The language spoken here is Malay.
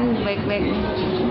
Kan? baik-baik.